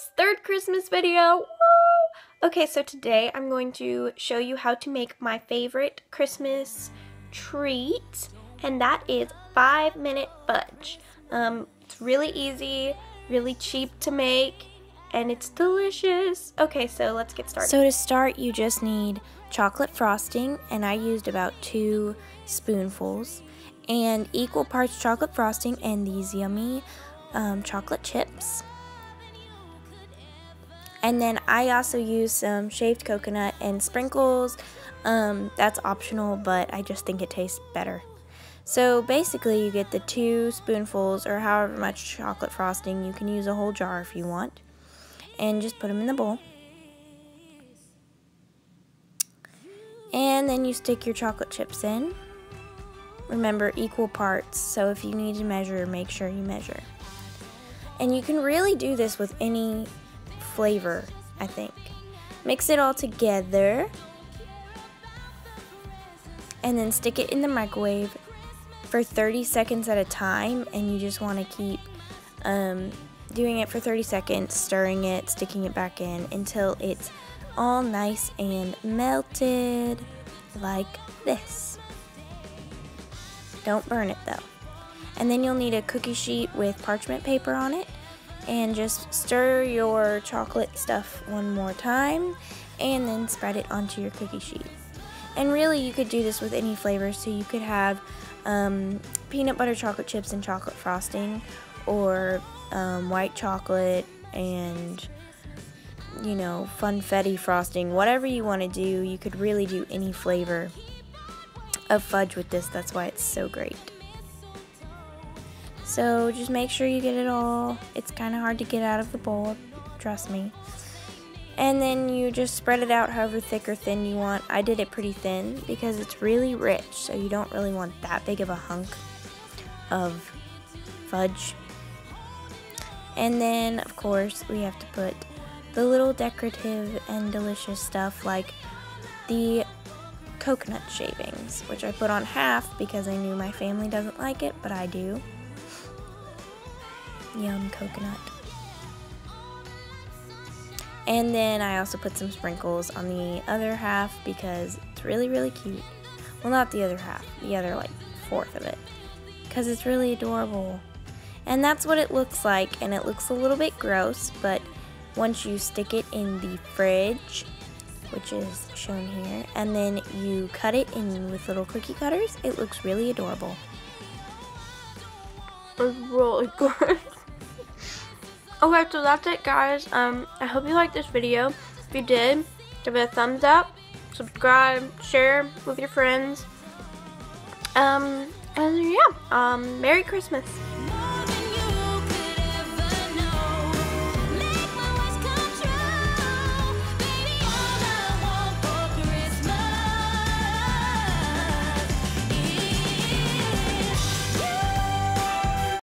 Christmas! Third Christmas video! Woo! Okay, so today I'm going to show you how to make my favorite Christmas treat, and that is five minute fudge. Um, it's really easy, really cheap to make, and it's delicious. Okay, so let's get started. So to start, you just need chocolate frosting, and I used about two spoonfuls, and equal parts chocolate frosting and these yummy um, chocolate chips. And then I also use some shaved coconut and sprinkles. Um, that's optional, but I just think it tastes better. So basically, you get the two spoonfuls or however much chocolate frosting. You can use a whole jar if you want. And just put them in the bowl. And then you stick your chocolate chips in. Remember, equal parts, so if you need to measure, make sure you measure. And you can really do this with any flavor, I think. Mix it all together. And then stick it in the microwave for 30 seconds at a time. And you just want to keep um, doing it for 30 seconds, stirring it, sticking it back in until it's all nice and melted like this. Don't burn it though. And then you'll need a cookie sheet with parchment paper on it. And just stir your chocolate stuff one more time and then spread it onto your cookie sheet. And really, you could do this with any flavor. So you could have um, peanut butter chocolate chips and chocolate frosting, or um, white chocolate and you know funfetti frosting. Whatever you want to do, you could really do any flavor of fudge with this. That's why it's so great. So just make sure you get it all. It's kind of hard to get out of the bowl, trust me. And then you just spread it out however thick or thin you want. I did it pretty thin because it's really rich, so you don't really want that big of a hunk of fudge. And then, of course, we have to put the little decorative and delicious stuff like the coconut shavings, which I put on half because I knew my family doesn't like it, but I do. Yum coconut. And then I also put some sprinkles on the other half because it's really, really cute. Well, not the other half, the other like fourth of it. Because it's really adorable. And that's what it looks like, and it looks a little bit gross, but once you stick it in the fridge, which is shown here, and then you cut it in with little cookie cutters, it looks really adorable. It's really good. Okay, so that's it guys. Um, I hope you liked this video. If you did, give it a thumbs up, subscribe, share with your friends. Um, and yeah, um, Merry Christmas.